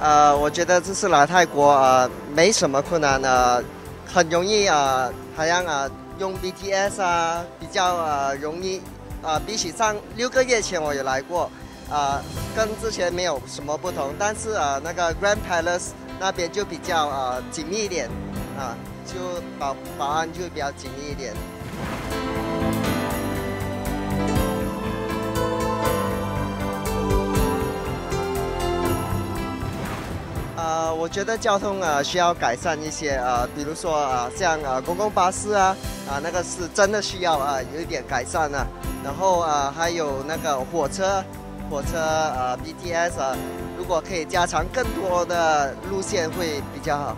呃，我觉得这次来泰国呃没什么困难呃，很容易啊，好像啊用 BTS 啊比较呃容易啊，比起上六个月前我也来过啊，跟之前没有什么不同，但是啊那个 Grand Palace 那边就比较呃紧密一点啊，就保保安就比较紧密一点。呃，我觉得交通啊需要改善一些呃，比如说啊，像啊公共巴士啊啊那个是真的需要啊有一点改善呢。然后啊还有那个火车，火车呃 BTS 啊，如果可以加长更多的路线会比较好。